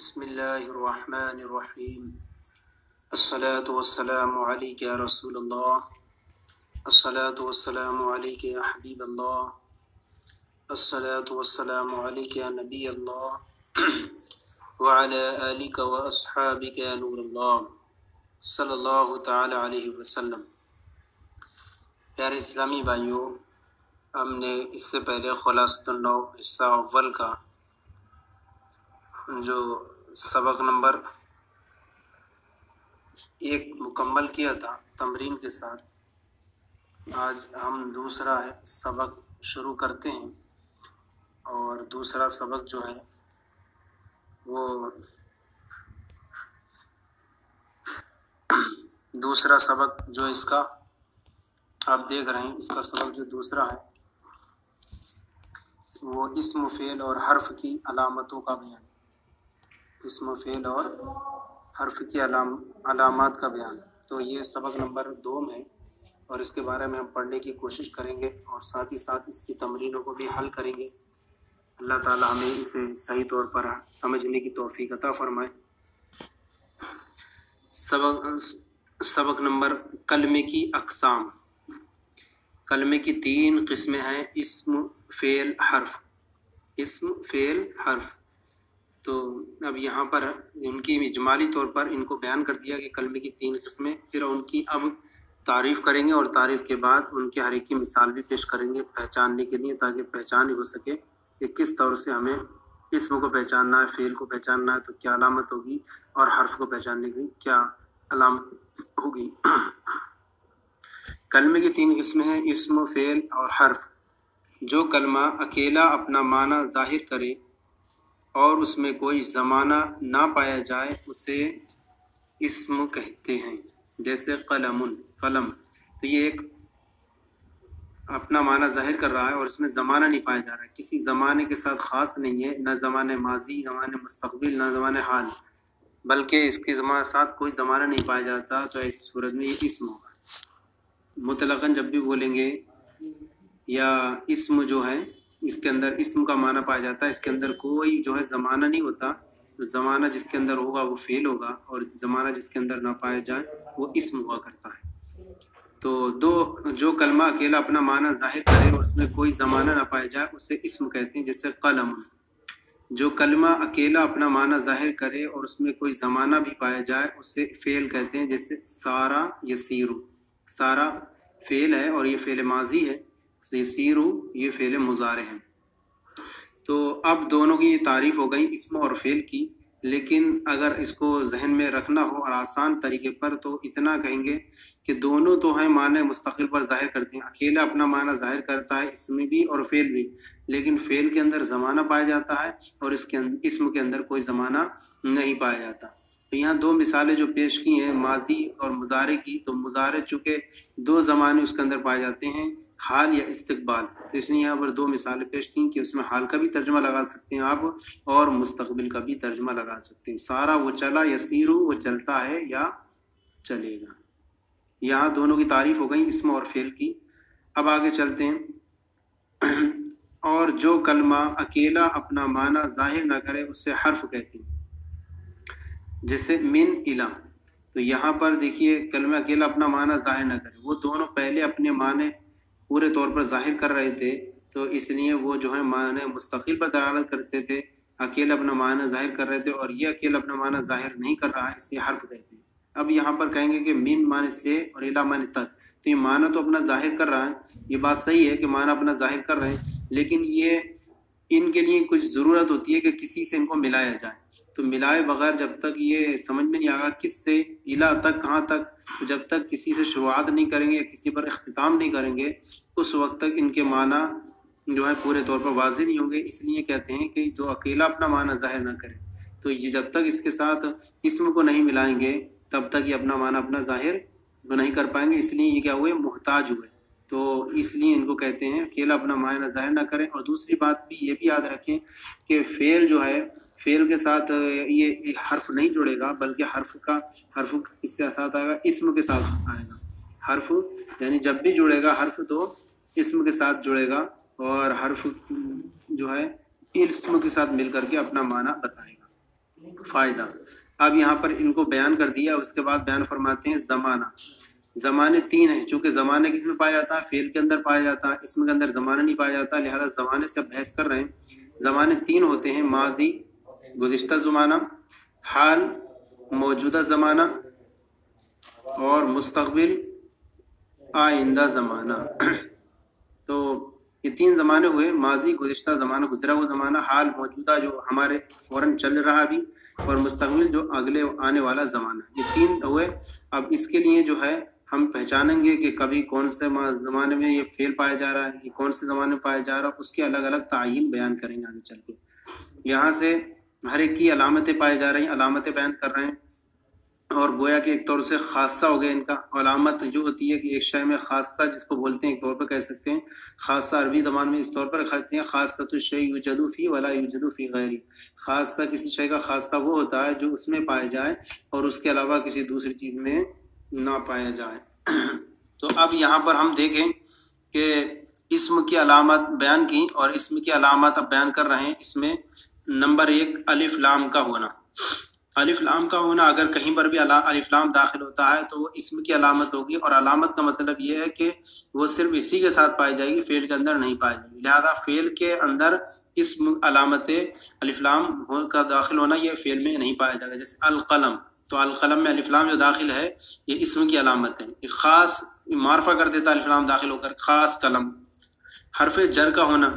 بسم الله الرحمن الرحيم. الصلاة والسلام عليك يا رسول الله. الصلاة والسلام عليك يا حبيب الله. الصلاة والسلام عليك يا نبي الله. وعلى آلك وأصحابك يا نور الله. صلی اللہ تعالی علیہ وسلم. پیارے اسلامی بھائیوں ہم نے اس سے پہلے خلاصۃ النو حصہ اول کا جو سبق نمبر ایک مکمل کیا تھا تمرین کے ساتھ۔ آج ہم دوسرا سبق شروع کرتے ہیں۔ اور دوسرا سبق جو ہے، وہ دوسرا سبق جو اس کا آپ دیکھ رہے ہیں، اس کا سبق جو دوسرا ہے، وہ اسم فعل اور حرف کی علامتوں کا بیان۔ اسم و فعل اور حرف کی علام، علامات کا بیان۔ تو یہ سبق نمبر دو میں اور اس کے بارے میں ہم پڑھنے کی کوشش کریں گے اور ساتھ ہی ساتھ اس کی تمرینوں کو بھی حل کریں گے۔ اللہ تعالی ہمیں اسے صحیح طور پر سمجھنے کی توفیق عطا فرمائے۔ سبق سبق نمبر کلمے کی اقسام۔ کلمے کی تین قسمیں ہیں، اسم، فعل، حرف۔ اسم، فعل، حرف۔ تو اب یہاں پر ان کی اجمالی طور پر ان کو بیان کر دیا کہ کلمے کی تین قسمیں، پھر ان کی اب تعریف کریں گے اور تعریف کے بعد ان کے ہر ایک کی مثال بھی پیش کریں گے پہچاننے کے لیے تاکہ پہچان ہو سکے کہ کس طور سے ہمیں اسم کو پہچاننا ہے، فعل کو پہچاننا ہے تو کیا علامت ہوگی اور حرف کو پہچاننے کی کیا علامت ہوگی۔ کلمے کی تین قسمیں ہیں، اسم، فعل اور حرف۔ جو کلمہ اکیلا اپنا معنی ظاہر کرے اور اس میں کوئی زمانہ نہ پایا جائے، اسے اسم کہتے ہیں۔ جیسے قلم قلم۔ تو یہ ایک اپنا معنی ظاہر کر رہا ہے اور اس میں زمانہ نہیں پایا جا رہا۔ ہے کسی زمانے کے ساتھ خاص نہیں ہے، نہ زمانے ماضی زمانے مستقبل، نہ زمانے حال۔ بلکہ اس کے زمانے ساتھ کوئی زمانہ نہیں پایا جاتا تو ایسی صورت میں یہ اسم ہوگا۔ مطلقاً جب بھی بولیں گے یا اسم جو ہے اس کے اندر اسم کا معنی پایا جاتا ہے، اس کے اندر کوئی جو ہے زمانہ نہیں ہوتا۔ زمانہ جس کے اندر ہوگا وہ فیل ہوگا اور زمانہ جس کے اندر نہ پایا جائے وہ اسم ہوا کرتا ہے۔ تو دو، جو کلمہ اکیلا اپنا معنی ظاہر کرے اور اس میں کوئی زمانہ نہ پایا جائے، اسے اسم کہتے ہیں، جیسے قلم۔ جو کلمہ اکیلا اپنا معنی ظاہر کرے اور اس میں کوئی زمانہ بھی پایا جائے، اسے فعل کہتے ہیں، جیسے سارا یا سیرو سارا فعل ہے اور یہ فعل ماضی ہے۔ سیرو یہ فعل مظاہرے ہیں۔ تو اب دونوں کی یہ تعریف ہو گئی اسم اور فعل کی، لیکن اگر اس کو ذہن میں رکھنا ہو اور آسان طریقے پر تو اتنا کہیں گے کہ دونوں تو ہیں معنی مستقل پر ظاہر کرتے ہیں۔ اکیلا اپنا معنی ظاہر کرتا ہے اسم بھی اور فعل بھی، لیکن فعل کے اندر زمانہ پایا جاتا ہے اور اس کے اسم کے اندر کوئی زمانہ نہیں پایا جاتا۔ تو یہاں دو مثالیں جو پیش کی ہیں، ماضی اور مظاہرے کی۔ تو مظاہرے چونکہ دو زمانے اس کے اندر پائے جاتے ہیں حال یا استقبال۔ تو اس نے یہاں پر دو مثالیں پیش کی کہ اس میں حال کا بھی ترجمہ لگا سکتے ہیں آپ اور مستقبل کا بھی ترجمہ لگا سکتے ہیں۔ سارا وہ چلا یا سیرو وہ چلتا ہے یا چلے گا۔ یہاں دونوں کی تعریف ہو گئی اسم اور فعل کی۔ اب آگے چلتے ہیں۔ اور جو کلمہ اکیلا اپنا معنی ظاہر نہ کرے، اسے حرف کہتے ہیں۔ جیسے من الا تو یہاں پر دیکھیے، کلمہ اکیلا اپنا معنی ظاہر نہ کرے۔ وہ دونوں پہلے اپنے معنی پورے طور پر ظاہر کر رہے تھے، تو اس لیے وہ جو ہے معنی مستقل پر دلالت کرتے تھے، اکیلا اپنا معنی ظاہر کر رہے تھے اور یہ اکیلا اپنا معنی ظاہر نہیں کر رہا ہے اسے حرف کہتے ہیں اب یہاں پر کہیں گے کہ مین معنی سے اور الا معنی تک، تو یہ معنی تو اپنا ظاہر کر رہا ہے، یہ بات صحیح ہے کہ معنی اپنا ظاہر کر رہے ہیں، لیکن یہ ان کے لیے کچھ ضرورت ہوتی ہے کہ کسی سے ان کو ملایا جائے۔ تو ملائے بغیر جب تک یہ سمجھ میں نہیں آگا کس سے، الا تک، کہاں تک جب تک کسی سے شروعات نہیں کریں گے کسی پر اختتام نہیں کریں گے، اس وقت تک ان کے معنی جو ہے پورے طور پر واضح نہیں ہوں گے۔ اس لیے کہتے ہیں کہ جو اکیلا اپنا معنی ظاہر نہ کرے۔ تو یہ جب تک اس کے ساتھ اسم کو نہیں ملائیں گے، تب تک یہ اپنا معنی اپنا ظاہر نہیں کر پائیں گے۔ اس لیے یہ کیا ہوئے؟ محتاج ہوئے۔ تو اس لیے ان کو کہتے ہیں اکیلا اپنا معنی ظاہر نہ کریں۔ اور دوسری بات بھی یہ بھی یاد رکھیں کہ فعل جو ہے فعل کے ساتھ یہ حرف نہیں جڑے گا، بلکہ حرف کا، حرف اس سے ساتھ آئے گا، اسم کے ساتھ آئے گا۔ حرف یعنی جب بھی جڑے گا حرف تو اسم کے ساتھ جڑے گا اور حرف، جو ہے، اسم کے ساتھ مل کر کے اپنا معنی بتائے گا۔ فائدہ۔ اب یہاں پر ان کو بیان کر دیا، اس کے بعد بیان فرماتے ہیں زمانہ۔ زمانے تین ہیں، چونکہ زمانہ کس میں پایا جاتا ہے؟ فیل کے اندر پایا جاتا ہے اس میں اندر زمانہ نہیں پایا جاتا، لہذا زمانے سے بحث کر رہے ہیں۔ زمانے تین ہوتے ہیں، ماضی گزشتہ زمانہ، حال، موجودہ زمانہ اور مستقبل آئندہ زمانہ۔ تو یہ تین زمانے ہوئے، ماضی، گزشتہ زمانہ، گزرا ہوا زمانہ، حال، موجودہ جو ہمارے فوراً چل رہا بھی اور مستقبل جو اگلے آنے والا زمانہ۔ یہ تین ہوئے۔ اب اس کے لیے جو ہے، ہم پہچانیں گے کہ کبھی کون سے زمانے میں یہ فیل پایا جا رہا ہے یہ کون سے زمانے میں پایا جا رہا ہے، اس کے الگ الگ تعین بیان کریں گے آگے چل کے۔ یہاں سے ہر ایک کی علامتیں پائی جا رہی ہیں، علامتیں بیان کر رہے ہیں۔ اور گویا کہ ایک طور سے خاصہ ہو گیا ان کا۔ علامت جو ہوتی ہے کہ ایک شے میں خاصہ جس کو بولتے ہیں، ایک طور پر کہہ سکتے ہیں۔ خاصہ عربی زبان میں اس طور پر کہتے ہیں خاصہ تو شعی یو جدوفی ولا یو جدوفی غیری۔ خاصہ کسی شے کا خاصہ وہ ہوتا ہے جو اس میں پایا جائے اور اس کے علاوہ کسی دوسری چیز میں نہ پایا جائے۔ تو اب یہاں پر ہم دیکھیں کہ اسم کی علامت بیان کی اور اسم کی علامت اب بیان کر رہے ہیں۔ اس میں نمبر ایک الف لام کا ہونا۔ الف لام کا ہونا، اگر کہیں پر بھی الف لام داخل ہوتا ہے تو وہ اسم کی علامت ہوگی اور علامت کا مطلب یہ ہے کہ وہ صرف اسی کے ساتھ پائی جائے گی فیل کے اندر نہیں پائی جائے گی۔ لہذا فیل کے اندر اسم، علامت الف لام کا داخل ہونا یہ فیل میں نہیں پایا جائے گا۔ جیسے القلم، تو القلم میں الفلام جو داخل ہے، یہ اسم کی علامت ہے۔ ایک خاص معرفہ کر دیتا الفلام داخل ہو کر، خاص قلم۔ حرف جر کا ہونا۔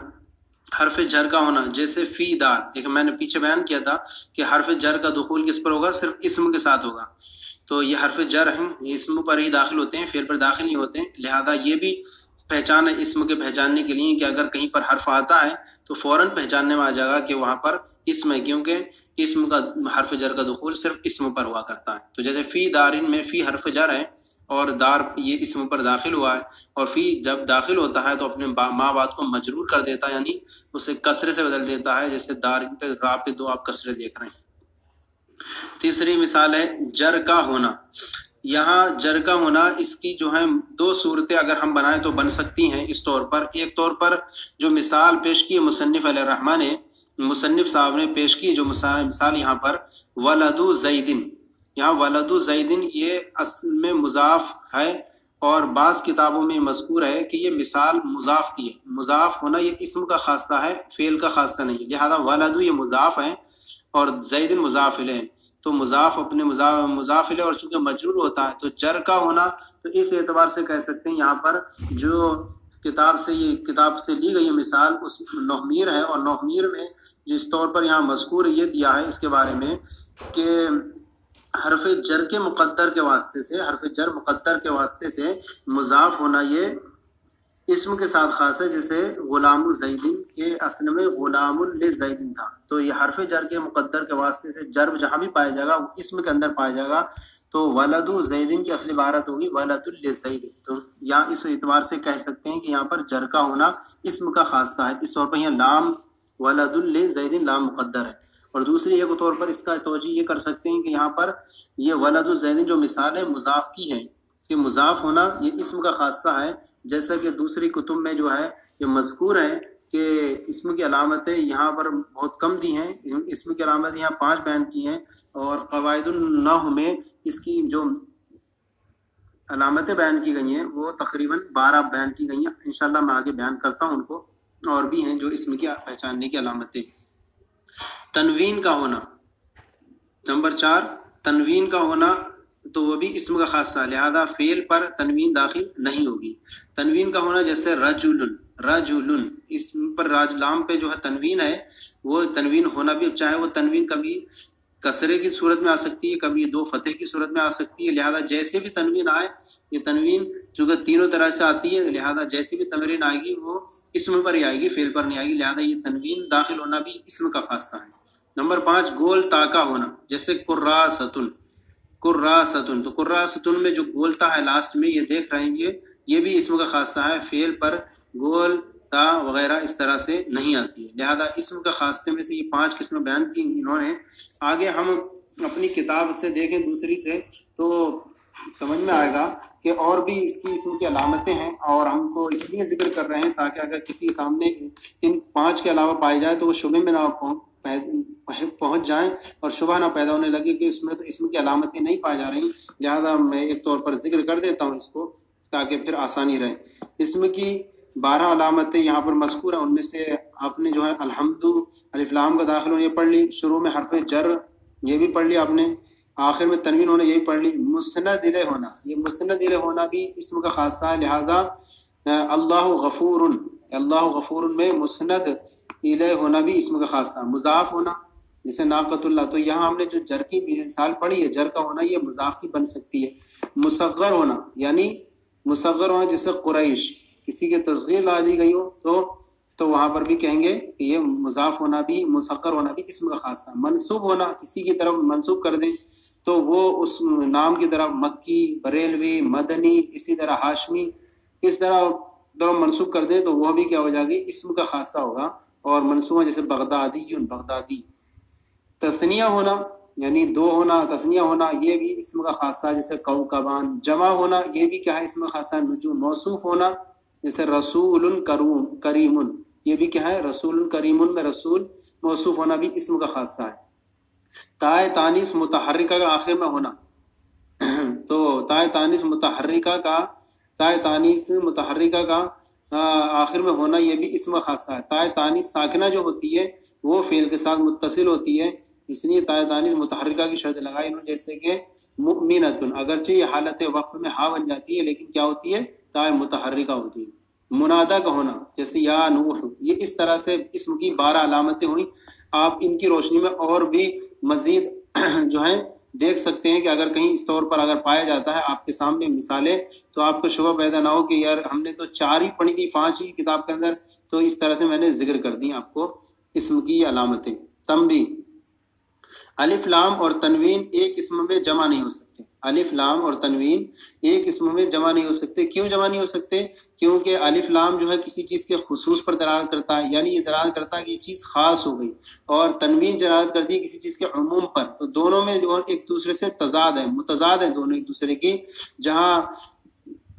حرف جر کا ہونا، جیسے فی دار۔ دیکھیں، میں نے پیچھے بیان کیا تھا کہ حرف جر کا دخول کس پر ہوگا؟ صرف اسم کے ساتھ ہوگا۔ تو یہ حرف جر ہیں، یہ اسم پر ہی داخل ہوتے ہیں فیل پر داخل نہیں ہوتے۔ ہیں لہذا یہ بھی پہچان ہے اسم کے پہچاننے کے لیے کہ اگر کہیں پر حرف آتا ہے تو فوراً پہچاننے میں آ جائے گا کہ وہاں پر اسم ہے، کیونکہ اسم کا، حرف جر کا دخول صرف اسم پر ہوا کرتا ہے۔ تو جیسے فی دارن میں فی حرف جر ہے اور دار یہ اسم پر داخل ہوا ہے۔ اور فی جب داخل ہوتا ہے تو اپنے ماں باپ کو مجرور کر دیتا ہے یعنی اسے کثرے سے بدل دیتا ہے، جیسے دار پہ را پہ دو آپ کثرے دیکھ رہے ہیں۔ تیسری مثال ہے جر کا ہونا۔ یہاں جر کا ہونا اس کی جو ہے دو صورتیں اگر ہم بنائیں تو بن سکتی ہیں اس طور پر۔ ایک طور پر جو مثال پیش کی مصنف علیہ الرحمٰن نے، مصنف صاحب نے پیش کی جو مثال یہاں پر ولدو زیدن۔ یہاں ولد الزیدن یہ اصل میں مضاف ہے اور بعض کتابوں میں مذکور ہے کہ یہ مثال مضاف کی ہے۔ مضاف ہونا یہ اسم کا خاصہ ہے، فعل کا خاصہ نہیں لہٰذا ولد یہ مضاف ہے اور زیدن مضافل ہے تو مضاف اپنے مضافل اور چونکہ مجرور ہوتا ہے تو جر کا ہونا تو اس اعتبار سے کہہ سکتے ہیں یہاں پر جو کتاب سے یہ کتاب سے لی گئی مثال اس نومیر ہے اور نومیر میں جس طور پر یہاں مذکور یہ دیا ہے اس کے بارے میں کہ حرف جر کے مقدر کے واسطے سے، حرف جر مقدر کے واسطے سے مضاف ہونا یہ اسم کے ساتھ خاص ہے، جسے غلام الزیدن کے اصل میں غلام الزیدن تھا۔ تو یہ حرف جر کے مقدر کے واسطے سے جر جہاں بھی پایا جائے گا اسم کے اندر پایا جائے گا۔ تو ولد الزیدن کی اصل عبارت ہوگی ولد الزیدن تو یہاں اس اعتبار سے کہہ سکتے ہیں کہ یہاں پر جر کا ہونا اسم کا خاصہ ہے۔ اس طور پر یہاں لام ولد الزیدن لام مقدر ہے۔ اور دوسری ایک طور پر اس کا توجہ یہ کر سکتے ہیں کہ یہاں پر یہ ولد الزین جو مثال ہے مضاف کی ہے کہ مضاف ہونا یہ اسم کا خاصہ ہے، جیسا کہ دوسری کتب میں جو ہے یہ مذکور ہے کہ اسم کی علامتیں یہاں پر بہت کم دی ہیں، اسم کی علامت یہاں پانچ بیان کی ہیں اور قواعد النح میں اس کی جو علامتیں بیان کی گئی ہیں، وہ تقریباً بارہ بیان کی گئی ہیں۔ انشاءاللہ میں آگے بیان کرتا ہوں ان کو اور بھی ہیں جو اسم کی پہچاننے کی علامتیں۔ تنوین کا ہونا۔ نمبر چار، تنوین کا ہونا تو وہ بھی اسم کا خاصہ، لہذا فعل پر تنوین داخل نہیں ہوگی۔ تنوین کا ہونا جیسے رجول رجول اسم پر راج لام پہ جو ہے تنوین ہے، وہ تنوین ہونا بھی چاہے وہ تنوین کبھی کثرے کی صورت میں آ سکتی ہے، کبھی دو فتح کی صورت میں آ سکتی ہے، لہذا جیسے بھی تنوین آئے، یہ تنوین چونکہ تینوں طرح سے آتی ہے، لہذا جیسی بھی تنوین آئے گی، وہ اسم پر ہی آئے گی فیل پر نہیں آئے گی، لہذا یہ تنوین داخل ہونا بھی اسم کا خاصہ ہے۔ نمبر پانچ، گول تاکا ہونا، جیسے کرا ستن کرا ستن تو کرا ستن میں جو گولتا ہے لاسٹ میں، یہ دیکھ رہے ہیں، یہ یہ بھی اسم کا خاصہ ہے، فیل پر گول تا وغیرہ اس طرح سے نہیں آتی ہے۔ لہذا اسم کا خاصے میں سے یہ پانچ قسمیں بیان کی انہوں نے۔ آگے ہم اپنی کتاب سے دیکھیں دوسری سے، تو سمجھ میں آئے گا کہ اور بھی اس کی اسم کی علامتیں ہیں اور ہم کو اس لیے ذکر کر رہے ہیں تاکہ اگر کسی سامنے ان پانچ کے علاوہ پائی جائے تو وہ شبے میں نہ پہنچ جائیں اور شبہ نہ پیدا ہونے لگے کہ اس میں تو اسم کی علامتیں نہیں پائی جا رہی۔ لہٰذا میں ایک طور پر ذکر کر دیتا ہوں اس کو تاکہ پھر آسانی رہے۔ اسم کی بارہ علامتیں یہاں پر مذکور ہیں۔ ان میں سے آپ نے جو ہے الحمد الفلام کا داخل ہونا یہ پڑھ لی، شروع میں حرف جر یہ بھی پڑھ لی آپ نے، آخر میں تنوین ہونا یہی پڑھ لی۔ مسند دل ہونا، یہ مسند دل ہونا بھی اسم کا خاصہ ہے۔ لہٰذا اللہ غفور اللہ غفور میں مسند الہ ہونا بھی اسم کا خاصہ مضاف ہونا جیسے ناقت اللہ، تو یہاں ہم نے جو جر کی مثال پڑھی ہے، جر کا ہونا یہ مضاف کی بن سکتی ہے۔ مصغر ہونا یعنی مصغر ہونا جیسے قریش، کسی کے تصغیر لا لی گئی ہو تو تو وہاں پر بھی کہیں گے کہ یہ مضاف ہونا بھی، مصغر ہونا بھی اسم کا خاصہ۔ منصوب ہونا، کسی کی طرف منصوب کر دیں تو وہ اس نام کی طرف مکی، بریلوی، مدنی، اسی طرح ہاشمی، اس طرح طرف منسوخ کر دیں تو وہ بھی کیا ہو جائے گی؟ اسم کا خاصہ ہوگا۔ اور منصوبہ جیسے بغدادی بغدادی۔ تسنیہ ہونا یعنی دو ہونا، تسنیہ ہونا، یہ بھی اسم کا خاصہ، جیسے کوکبان جمع ہونا، یہ بھی کیا ہے اسم کا خاصہ، نجوم، موصوف ہونا، جیسے رسول کروم کریم یہ بھی کیا ہے رسول کریم میں رسول موصوف ہونا بھی اسم کا خاصہ ہے۔ تائے تانیس متحرکہ کا آخر میں ہونا۔ تو تائے تانیس متحرکہ کا، تائے تانیس متحرکہ کا آخر میں ہونا، یہ بھی اسم خاصہ ہے۔ تائے تانیس ساکنہ جو ہوتی ہے، وہ فعل کے ساتھ متصل ہوتی ہے۔ اس لیے تائے متحرکہ کی شرط لگائی انہوں جیسے کہ مؤمنتن، اگرچہ یہ حالت وقف میں ہا بن جاتی ہے، لیکن کیا ہوتی ہے؟ تائے متحرکہ ہوتی ہے۔ منادا کا ہونا، جیسے یا نوح، یہ اس طرح سے اسم کی بارہ علامتیں ہوئیں۔ آپ ان کی روشنی میں اور بھی مزید جو ہیں، دیکھ سکتے ہیں کہ اگر کہیں اس طور پر اگر پایا جاتا ہے آپ کے سامنے مثالیں، تو آپ کو شبہ پیدا نہ ہو کہ یار ہم نے تو چار ہی پڑھی تھی، پانچ ہی کتاب کے اندر، تو اس طرح سے میں نے ذکر کر دی آپ کو اسم کی علامتیں۔ تمبی الف لام اور تنوین ایک اسم میں جمع نہیں ہو سکتے۔ الف لام اور تنوین ایک اسم میں جمع نہیں ہو سکتے۔ کیوں جمع نہیں ہو سکتے؟ کیونکہ الف لام جو ہے کسی چیز کے خصوص پر دلالت کرتا ہے یعنی یہ دلالت کرتا ہے کہ یہ چیز خاص ہو گئی اور تنوین دلالت کرتی ہے کسی چیز کے عموم پر۔ تو دونوں میں جو ایک دوسرے سے تضاد ہے متضاد ہیں دونوں ایک دوسرے کی۔ جہاں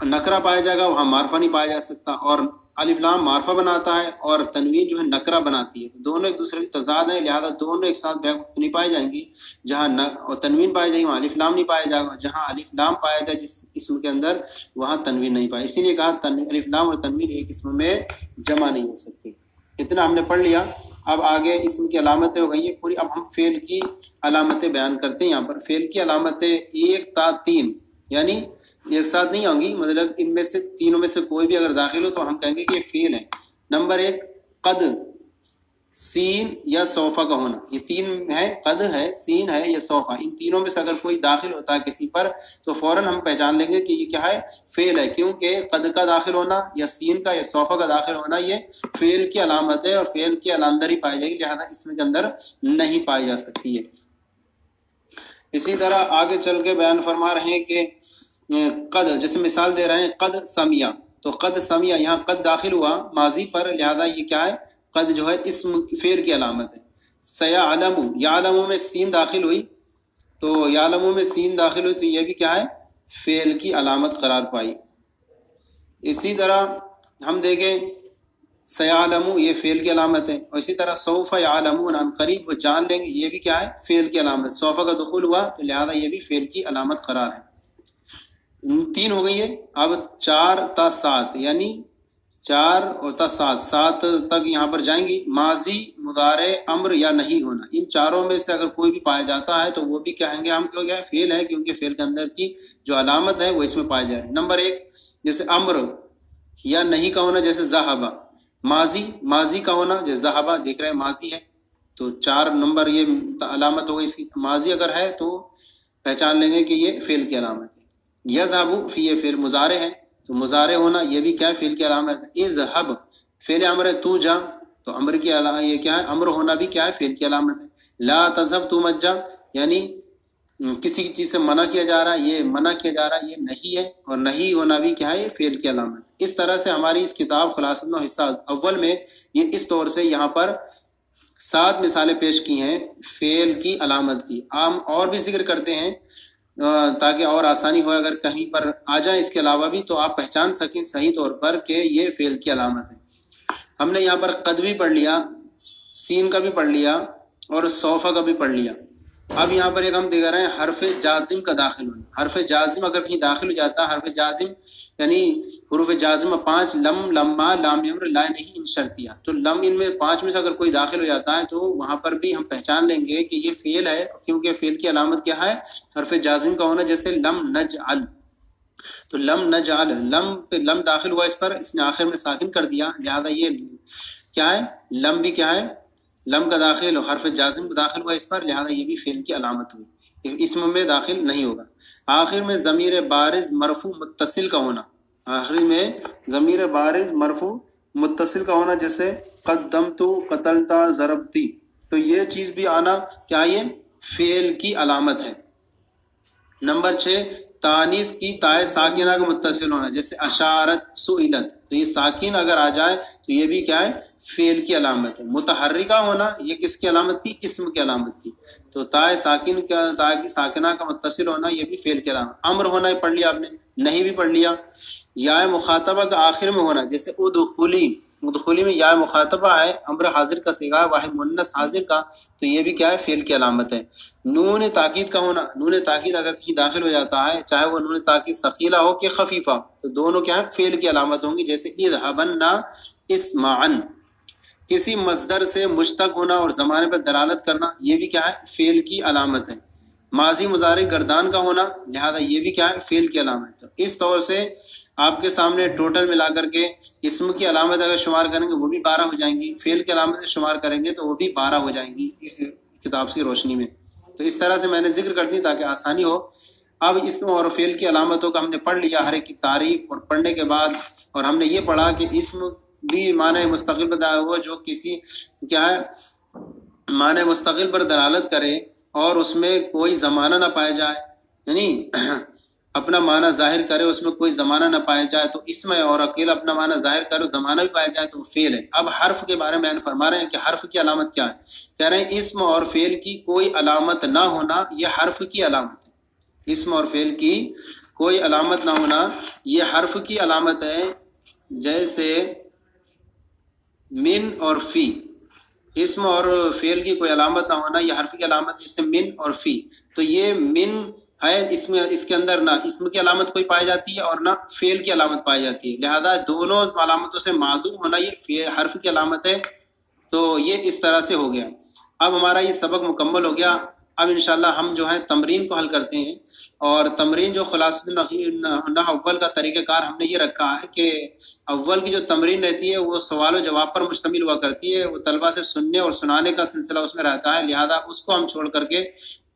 نکرا پایا جائے گا، وہاں معرفہ نہیں پایا جا سکتا اور الف لام معرفہ بناتا ہے اور تنوین جو ہے نکرا بناتی ہے۔ دونوں ایک دوسرے کی تضاد ہیں لہٰذا دونوں ایک ساتھ نہیں پائی جائیں گی۔ جہاں اور تنوین پائی جائے گی، وہاں الف لام نہیں پایا جائے گا۔ جہاں الف لام پایا جائے جس اسم کے اندر، وہاں تنوین نہیں پایا اسی لیے کہا الف لام اور تنوین ایک اسم میں جمع نہیں ہو سکتی اتنا ہم نے پڑھ لیا۔ اب آگے اسم کی علامتیں ہو گئی ہیں۔ پوری اب ہم فیل کی علامتیں بیان کرتے ہیں۔ یہاں پر فیل کی علامتیں ایک تا تین۔ یعنی ایک ساتھ نہیں ہوں گی مطلب ان میں سے تینوں میں سے کوئی بھی اگر داخل ہو تو ہم کہیں گے کہ یہ فیل ہے نمبر ایک، قد، سین یا صوفہ کا ہونا۔ یہ تین ہے قد ہے، سین ہے یا صوفہ۔ ان تینوں میں سے اگر کوئی داخل ہوتا ہے کسی پر تو فوراً ہم پہچان لیں گے کہ یہ کیا ہے، فیل ہے۔ کیونکہ قد کا داخل ہونا یا سین کا یا صوفہ کا داخل ہونا یہ فیل کی علامت ہے اور فیل کی علامدر ہی پائی جائے گی، لہٰذا اس میں کے اندر نہیں پائی جا سکتی ہے۔ اسی طرح آگے چل کے بیان فرما رہے ہیں کہ قد، جیسے مثال دے رہے ہیں، قد سمیہ۔ تو قد سمیہ یہاں قد داخل ہوا ماضی پر، لہذا یہ کیا ہے؟ قد جو ہے اسم فیر کی علامت ہے۔ سیا عالم یا عالموں میں سین داخل ہوئی۔ تو یا عالموں میں سین داخل ہوئی تو یہ بھی کیا ہے؟ فیل کی علامت قرار پائی۔ اسی طرح ہم دیکھیں سیا عالم یہ فیل کی علامت ہے۔ اور اسی طرح صوفہ یا عالم قریب وہ جان لیں گے، یہ بھی کیا ہے؟ فیل کی علامت صوفہ کا دخول ہوا تو لہٰذا یہ بھی فیل کی علامت قرار ہے۔ تین ہو گئی ہے اب چار تا سات یعنی چار اور تا سات۔ سات تک یہاں پر جائیں گی۔ ماضی مظاہرے امر یا نہیں ہونا۔ ان چاروں میں سے اگر کوئی بھی پایا جاتا ہے تو وہ بھی کہیں گے ہم کیوں کیا فیل ہے کیونکہ فیل کے اندر کی جو علامت ہے وہ اس میں پایا جائے نمبر ایک، جیسے امر یا نہیں کا ہونا، جیسے زہابہ ماضی ماضی کا ہونا، جیسے زہابہ دیکھ رہے ہیں، ماضی ہے۔ تو چار نمبر یہ علامت ہوگی اس کی۔ ماضی اگر ہے تو پہچان لیں گے کہ یہ فیل کی علامت ہے۔ یزہب فی، یہ فعل مظاہرے ہے۔ تو مظاہرے ہونا یہ بھی کیا ہے؟ فعل کی علامت ہے۔ اذهب فعل امر ہے تو جا۔ تو امر کی علامت یہ کیا ہے؟ امر ہونا بھی کیا ہے؟ فعل کی علامت ہے۔ لا تذهب تو مت جا یعنی کسی چیز سے منع کیا جا رہا ہے یہ منع کیا جا رہا ہے یہ نہیں ہے۔ اور نہیں ہونا بھی کیا ہے؟ یہ فعل کی علامت اس طرح سے ہماری اس کتاب خلاصت و حصہ اول میں یہ اس طور سے یہاں پر سات مثالیں پیش کی ہیں فعل کی علامت کی۔ عام اور بھی ذکر کرتے ہیں۔ تاکہ اور آسانی ہو، اگر کہیں پر آ جائیں اس کے علاوہ بھی، تو آپ پہچان سکیں صحیح طور پر کہ یہ فیل کی علامت ہے۔ ہم نے یہاں پر قد بھی پڑھ لیا، سین کا بھی پڑھ لیا اور صوفہ کا بھی پڑھ لیا۔ اب یہاں پر ایک ہم دیکھ رہے ہیں، حرف جازم کا داخل ہونا۔ حرف جازم اگر کہیں داخل ہو جاتا ہے حرف جازم یعنی حروف جازم پانچ لم، لما، لام لا نہیں ان شرطیہ۔ تو لم ان میں پانچ میں سے اگر کوئی داخل ہو جاتا ہے، تو وہاں پر بھی ہم پہچان لیں گے کہ یہ فیل ہے۔ کیونکہ فیل کی علامت کیا ہے؟ حرف جازم کا ہونا جیسے لم نج ال تو لم نج ال لم پہ لم داخل ہوا اس پر، اس نے آخر میں ساکن کر دیا۔ لہذا یہ کیا ہے؟ لم بھی کیا ہے؟ لم کا داخل حرف جازم کا داخل ہوا اس پر، لہذا یہ بھی فیل کی علامت ہوئی اسم میں داخل نہیں ہوگا۔ آخر میں ضمیر بارز مرفو متصل کا ہونا۔ آخری میں ضمیر بارز مرفو متصل کا ہونا، جیسے قدم تو قتلتا ضربتی۔ تو یہ چیز بھی آنا کیا یہ فیل کی علامت ہے۔ نمبر چھ، تانیس کی تائے ساکینہ کا متصل ہونا، جیسے اشارت سعلت تو یہ ساکین اگر آ جائے تو یہ بھی کیا ہے؟ فیل کی علامت ہے۔ متحرکہ ہونا یہ کس کی علامت تھی؟ اسم کی علامت تھی۔ تو تائے ساکن کا تائے ساکنہ کا متصل ہونا یہ بھی فیل کی علامت امر ہونا ہی پڑھ لیا آپ نے، نہیں بھی پڑھ لیا۔ یا مخاطبہ کا آخر میں ہونا، جیسے ادخلی ادخلی میں یا مخاطبہ ہے، امر حاضر کا سگا، واحد منس حاضر کا، تو یہ بھی کیا ہے؟ فیل کی علامت ہے۔ نون تاکید کا ہونا، نون تاکید اگر کہیں داخل ہو جاتا ہے، چاہے وہ نون تاکید ثقیلہ ہو کہ خفیفہ، تو دونوں کیا ہے؟ فیل کی علامت ہوں گی، جیسے اذهبن اسمعن۔ کسی مصدر سے مشتق ہونا اور زمانے پر دلالت کرنا، یہ بھی کیا ہے؟ فیل کی علامت ہے۔ ماضی مظاہر گردان کا ہونا، لہذا یہ بھی کیا ہے؟ فیل کی علامت ہے۔ اس طور سے آپ کے سامنے ٹوٹل ملا کر کے اسم کی علامت اگر شمار کریں گے، وہ بھی بارہ ہو جائیں گی۔ فیل کی علامت شمار کریں گے، تو وہ بھی بارہ ہو جائیں گی اس کتاب کی روشنی میں۔ تو اس طرح سے میں نے ذکر کر دی تاکہ آسانی ہو۔ اب اسم اور فیل کی علامتوں کا ہم نے پڑھ لیا، ہر ایک کی تعریف اور پڑھنے کے بعد، اور ہم نے یہ پڑھا کہ اسم بھی معنی مستقل بتایا ہوا جو کسی کیا ہے، معنی مستقل پر دلالت کرے اور اس میں کوئی زمانہ نہ پایا جائے۔ یعنی اپنا معنی ظاہر کرے، اس میں کوئی زمانہ نہ پایا جائے۔ تو اس میں اور اکیلا اپنا معنی ظاہر کرے، زمانہ بھی پایا جائے تو وہ فیل ہے۔ اب حرف کے بارے میں فرما رہے ہیں کہ حرف کی علامت کیا ہے۔ کہہ رہے ہیں، اسم اور فیل کی کوئی علامت نہ ہونا یہ حرف کی علامت ہے۔ اسم اور فیل کی کوئی علامت نہ ہونا یہ حرف کی علامت ہے۔ جیسے من اور فی اسم اور فیل کی کوئی علامت نہ ہونا، یہ حرف کی علامت جیسے من اور فی تو یہ من ہے اس میں اس کے اندر نہ اسم کی علامت کوئی پائی جاتی ہے اور نہ فیل کی علامت پائی جاتی ہے۔ لہذا دونوں علامتوں سے معدوم ہونا یہ حرف کی علامت ہے۔ تو یہ اس طرح سے ہو گیا۔ اب ہمارا یہ سبق مکمل ہو گیا۔ اب انشاءاللہ ہم جو ہے تمرین کو حل کرتے ہیں اور تمرین جو خلاص اول کا طریقہ کار ہم نے یہ رکھا ہے کہ اول کی جو تمرین رہتی ہے وہ سوال و جواب پر مشتمل ہوا کرتی ہے، وہ طلبہ سے سننے اور سنانے کا سلسلہ اس میں رہتا ہے، لہذا اس کو ہم چھوڑ کر کے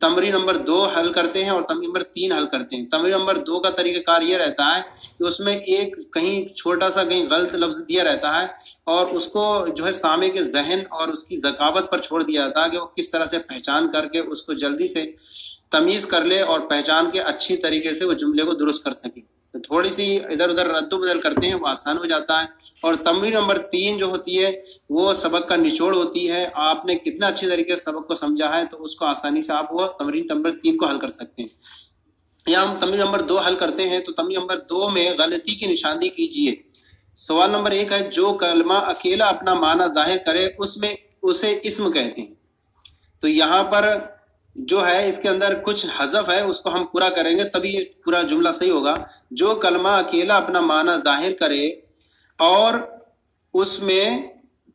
تمرین نمبر دو حل کرتے ہیں اور تمرین نمبر تین حل کرتے ہیں۔ تمرین نمبر دو کا طریقہ کار یہ رہتا ہے کہ اس میں ایک کہیں چھوٹا سا کہیں غلط لفظ دیا رہتا ہے اور اس کو جو ہے سامے کے ذہن اور اس کی ذکاوت پر چھوڑ دیا جاتا کہ وہ کس طرح سے پہچان کر کے اس کو جلدی سے تمیز کر لے اور پہچان کے اچھی طریقے سے وہ جملے کو درست کر سکے۔ تو تھوڑی سی ادھر ادھر رد و بدل کرتے ہیں، وہ آسان ہو جاتا ہے۔ اور تمرین نمبر تین جو ہوتی ہے، وہ سبق کا نچوڑ ہوتی ہے۔ آپ نے کتنا اچھی طریقے سے سبق کو سمجھا ہے تو اس کو آسانی سے آپ وہ تمرین نمبر تین کو حل کر سکتے ہیں۔ یا ہم تمرین نمبر دو حل کرتے ہیں تو تمرین نمبر دو میں غلطی کی نشاندہی کیجیے سوال نمبر ایک ہے، جو کلمہ اکیلا اپنا معنی ظاہر کرے، اس میں اسے اسم کہتے ہیں۔ تو یہاں پر جو ہے، اس کے اندر کچھ حذف ہے، اس کو ہم پورا کریں گے، تبھی پورا جملہ صحیح ہوگا۔ جو کلمہ اکیلا اپنا معنی ظاہر کرے اور اس میں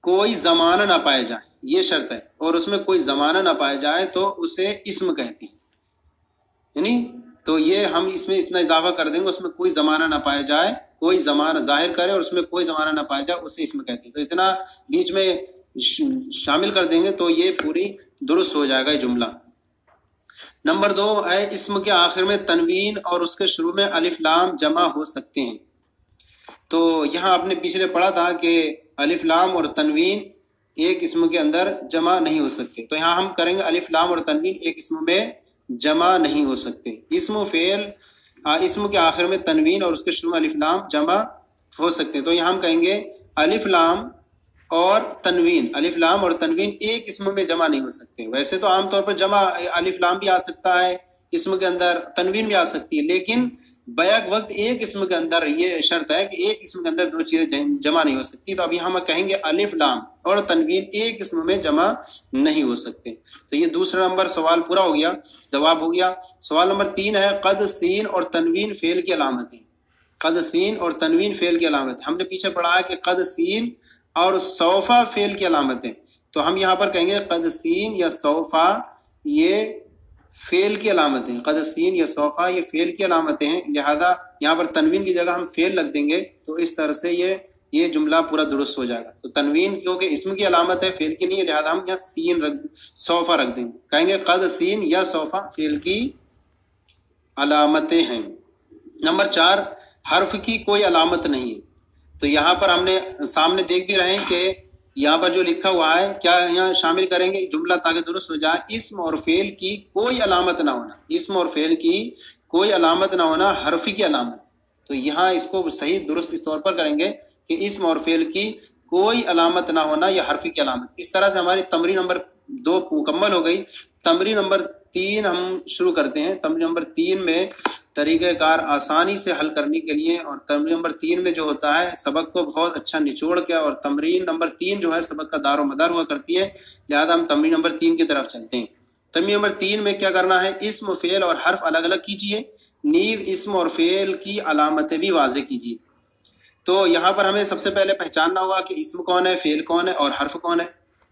کوئی زمانہ نہ پائے جائے، یہ شرط ہے۔ اور اس میں کوئی زمانہ نہ پائے جائے تو اسے اسم کہتے ہیں۔ یعنی تو یہ ہم اس میں اتنا اضافہ کر دیں گے، اس میں کوئی زمانہ نہ پایا جائے، کوئی زمانہ ظاہر کرے اور اس میں کوئی زمانہ نہ پایا جائے، اسے اسم کہتے ہیں۔ تو اتنا بیچ میں شامل کر دیں گے تو یہ پوری درست ہو جائے گا یہ جملہ۔ نمبر دو ہے، اسم کے آخر میں تنوین اور اس کے شروع میں الف لام جمع ہو سکتے ہیں۔ تو یہاں آپ نے پچھلے پڑھا تھا کہ الف لام اور تنوین ایک اسم کے اندر جمع نہیں ہو سکتے۔ تو یہاں ہم کریں گے الف لام اور تنوین ایک اسم میں جمع نہیں ہو سکتے۔ اسم و فعل اسم کے آخر میں تنوین اور اس کے شروع میں الف لام جمع ہو سکتے۔ ہیں تو یہاں ہم کہیں گے الف لام اور تنوین۔ الف لام اور تنوین ایک اسم میں جمع نہیں ہو سکتے۔ ویسے تو عام طور پر جمع الف لام بھی آ سکتا ہے، اسم کے اندر تنوین بھی آ سکتی ہے، لیکن بیک وقت ایک اسم کے اندر یہ شرط ہے کہ ایک اسم کے اندر دو چیزیں جمع نہیں ہو سکتی، تو ابھی ہم کہیں گے الف لام اور تنوین ایک اسم میں جمع نہیں ہو سکتے۔ تو یہ دوسرا نمبر سوال پورا ہو گیا، جواب ہو گیا۔ سوال نمبر تین ہے، قد سین اور تنوین فیل کی علامتیں قد سین اور تنوین فیل کی علامت۔ ہم نے پیچھے پڑھا ہے کہ قد سین اور صوفہ فیل کی علامتیں تو ہم یہاں پر کہیں گے قد سین یا صوفہ یہ فیل کی علامتیں قد سین یا صوفہ یہ فیل کی علامتیں ہیں۔ لہذا یہاں پر تنوین کی جگہ ہم فیل لگ دیں گے تو اس طرح سے یہ یہ جملہ پورا درست ہو جائے گا۔ تو تنوین کیونکہ اسم کی علامت ہے فیل کی نہیں ہے، لہٰذا ہم یہاں سین رکھ صوفہ رکھ دیں گے۔ کہیں گے قد سین یا صوفہ فیل کی علامتیں ہیں۔ نمبر چار، حرف کی کوئی علامت نہیں ہے۔ تو یہاں پر ہم نے سامنے دیکھ بھی رہے ہیں کہ یہاں پر جو لکھا ہوا ہے، کیا یہاں شامل کریں گے؟ جملہ تاکہ درست ہو جائے۔ اسم اور فیل کی کوئی علامت نہ ہونا۔ اسم اور فیل کی کوئی علامت نہ ہونا حرفی کی علامت تو یہاں اس کو صحیح درست اس طور پر کریں گے کہ اسم اور فیل کی کوئی علامت نہ ہونا یا حرفی کی علامت۔ اس طرح سے ہماری تمری نمبر دو مکمل ہو گئی۔ تمری نمبر تین ہم شروع کرتے ہیں۔ تمری نمبر تین میں طریقہ کار آسانی سے حل کرنے کے لیے اور تمرین نمبر تین میں جو ہوتا ہے، سبق کو بہت اچھا نچوڑ کے اور تمرین نمبر تین جو ہے، سبق کا دار و مدار ہوا کرتی ہے۔ لہٰذا ہم تمرین نمبر تین کی طرف چلتے ہیں۔ تمرین نمبر تین میں کیا کرنا ہے؟ اسم و فعل اور حرف الگ الگ کیجیے۔ نیند اسم اور فعل کی علامتیں بھی واضح کیجیے۔ تو یہاں پر ہمیں سب سے پہلے پہچاننا ہوگا کہ اسم کون ہے، فعل کون ہے اور حرف کون ہے۔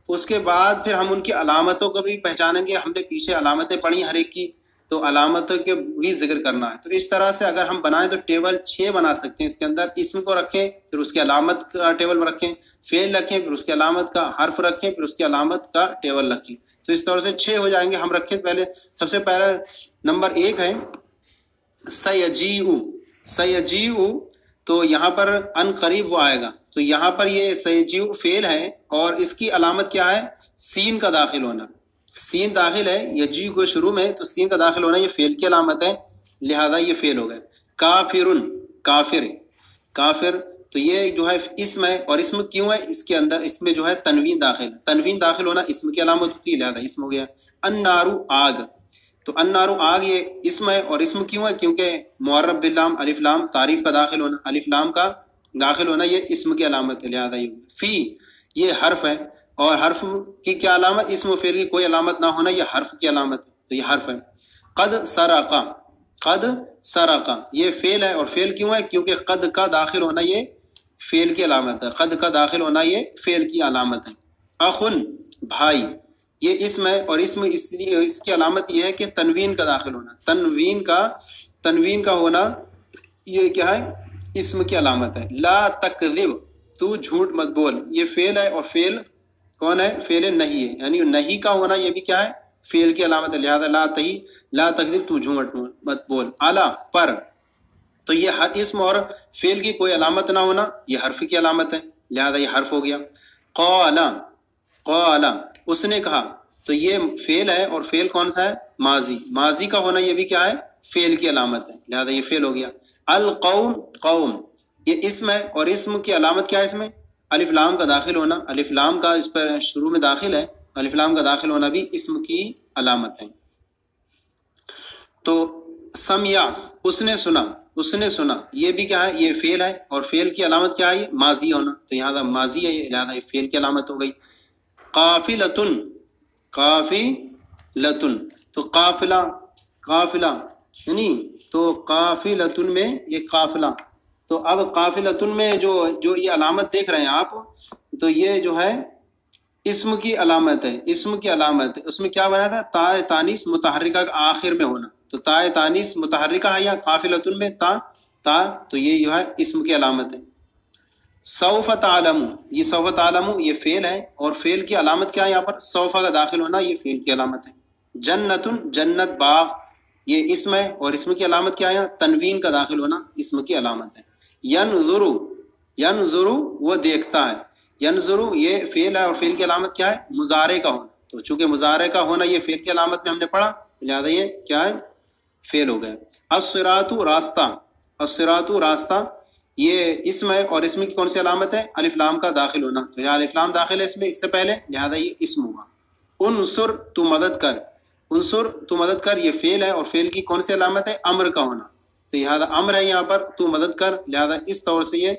اس کے بعد پھر ہم ان کی علامتوں کو بھی پہچانیں گے۔ ہم نے پیچھے علامتیں پڑھی ہر ایک کی۔ تو علامتوں کے بھی ذکر کرنا ہے۔ تو اس طرح سے اگر ہم بنائیں تو ٹیبل چھ بنا سکتے ہیں۔ اس کے اندر اسم کو رکھیں، پھر اس کی علامت کا ٹیبل رکھیں۔ فیل رکھیں پھر اس کی علامت کا حرف رکھیں، پھر اس کی علامت کا ٹیبل رکھیں تو اس طور سے چھ ہو جائیں گے۔ ہم رکھیں پہلے۔ سب سے پہلا نمبر ایک ہے۔ سیجی او سیجی او تو یہاں پر ان قریب وہ آئے گا۔ تو یہاں پر یہ سیجی فیل ہے اور اس کی علامت کیا ہے؟ سین کا داخل ہونا۔ سین داخل ہے یا جی کو شروع میں تو سین کا داخل ہونا یہ فیل کی علامت ہے، لہذا یہ فیل ہو گئے۔ کافر کافر کافر، تو یہ جو ہے اسم ہے اور اسم کیوں ہے؟ اس کے اندر، اس میں جو ہے تنوین داخل۔ تنوین داخل ہونا اسم کی علامت ہوتی ہے، لہٰذا اسم ہو گیا۔ ان نارو آگ۔ تو ان نارو آگ یہ اسم ہے اور اسم کیوں ہے؟ کیونکہ معرب بلام الف لام، تعریف کا داخل ہونا، الف لام کا داخل ہونا یہ اسم کی علامت ہے، لہٰذا یہ فی، یہ حرف ہے۔ اور حرف کی کیا علامت؟ اسم و فعل کی کوئی علامت نہ ہونا یہ حرف کی علامت ہے، تو یہ حرف ہے۔ قد سرقا قد سرقا۔ یہ فعل ہے اور فعل کیوں ہے؟ کیونکہ قد کا داخل ہونا یہ فعل کی علامت ہے۔ قد کا داخل ہونا یہ فعل کی علامت ہے۔ اخن، بھائی۔ یہ اسم ہے اور اسم اس لیے اس کی علامت یہ ہے کہ تنوین کا داخل ہونا۔ تنوین کا تنوین کا ہونا یہ کیا ہے؟ اسم کی علامت ہے۔ لا تکذب، تو جھوٹ مت بول۔ یہ فعل ہے اور فعل کون ہے؟ فیل نہیں ہے۔ یعنی نہیں کا ہونا یہ بھی کیا ہے؟ فیل کی علامت ہے۔ لہٰذا لا تہی، لا تقدیب تو جھوٹ مت بول۔ اعلیٰ، پر۔ تو یہ ہر اسم اور فیل کی کوئی علامت نہ ہونا، یہ حرف کی علامت ہے۔ لہذا یہ حرف ہو گیا۔ قالا قالا اس نے کہا۔ تو یہ فیل ہے اور فیل کون سا ہے؟ ماضی۔ ماضی کا ہونا یہ بھی کیا ہے؟ فیل کی علامت ہے۔ لہذا یہ فیل ہو گیا۔ القوم، قوم۔ یہ اسم ہے اور اسم کی علامت کیا ہے اس میں؟ الف لام کا داخل ہونا، الف لام کا اس پر شروع میں داخل ہے، الف لام کا داخل ہونا بھی اسم کی علامت ہے۔ تو سمیا، اس نے سنا، اس نے سنا، یہ بھی کیا ہے، یہ فیل ہے، اور فیل کی علامت کیا ہے؟ یہ ماضی ہونا۔ تو یہاں ماضی ہے، لہٰذا یہ فیل کی علامت ہو گئی۔ کافی لتن کافی لتن تو قافلہ قافلہ یعنی تو کافی لتن میں یہ قافلہ۔ تو اب قافلتن میں جو جو یہ علامت دیکھ رہے ہیں آپ، تو یہ جو ہے، اسم کی علامت ہے، اسم کی علامت ہے۔ اس میں کیا بنا تھا؟ تا تانیس متحرکہ کا آخر میں ہونا۔ تو تا تانیس متحرکہ ہے یا قافلتن میں؟ تا تا، تو یہ جو ہے، اسم کی علامت ہے۔ صوفت عالم یہ صوفت عالم یہ فیل ہے۔ اور فیل کی علامت کیا ہے یہاں پر؟ صوفہ کا داخل ہونا، یہ فیل کی علامت ہے۔ جنتن، جنت باغ، یہ اسم ہے۔ اور اسم کی علامت کیا ہے تنوین کا داخل ہونا، اسم کی علامت ہے۔ ین ضرو ین ضرو وہ دیکھتا ہے. ینظرو یہ فیل ہے اور فیل کی علامت کیا ہے؟ مظاہرے کا ہونا. تو چونکہ مظاہرے کا ہونا یہ فیل کی علامت میں ہم نے پڑھا، لہٰذا یہ کیا ہے؟ فیل ہو گیا. اسرات راستہ اسرات راستہ یہ اسم ہے اور اسم کی کون سی علامت ہے؟ الفلام کا داخل ہونا. تو یہ الفلام داخل ہے اس میں، اس سے پہلے، لہٰذا یہ اسم ہوا. ان سر تو مدد کر. عنصر تو مدد کر یہ فیل ہے اور فیل کی کون سی علامت ہے؟ امر کا ہونا. تو لہٰذا امر ہے یہاں پر، تو مدد کر، لہٰذا اس طور سے یہ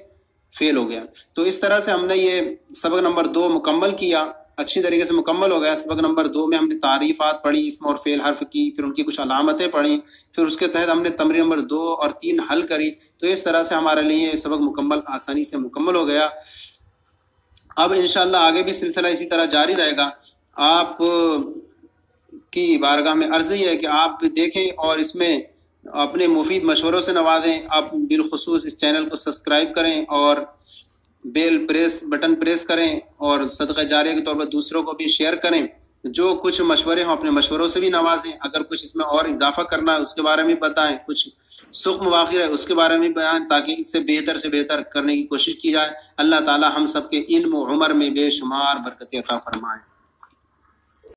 فیل ہو گیا۔ تو اس طرح سے ہم نے یہ سبق نمبر دو مکمل کیا۔ اچھی طریقے سے مکمل ہو گیا۔ سبق نمبر دو میں ہم نے تعریفات پڑھی اسم اور فیل حرف کی، پھر ان کی کچھ علامتیں پڑھی۔ پھر اس کے تحت ہم نے تمری نمبر دو اور تین حل کری۔ تو اس طرح سے ہمارے لیے یہ سبق مکمل آسانی سے مکمل ہو گیا۔ اب انشاءاللہ آگے بھی سلسلہ اسی طرح جاری رہے گا۔ آپ کی بارگاہ میں عرض یہ ہے کہ آپ دیکھیں اور اس میں اپنے مفید مشوروں سے نوازیں۔ آپ بالخصوص اس چینل کو سبسکرائب کریں اور بیل پریس بٹن پریس کریں اور صدقہ جاریہ کے طور پر دوسروں کو بھی شیئر کریں۔ جو کچھ مشورے ہوں، اپنے مشوروں سے بھی نوازیں۔ اگر کچھ اس میں اور اضافہ کرنا ہے، اس کے بارے میں بتائیں۔ کچھ سکھ مواخر ہے، اس کے بارے میں بیان تاکہ اس سے بہتر سے بہتر کرنے کی کوشش کی جائے۔ اللہ تعالی ہم سب کے علم و عمر میں بے شمار برکت عطا فرمائیں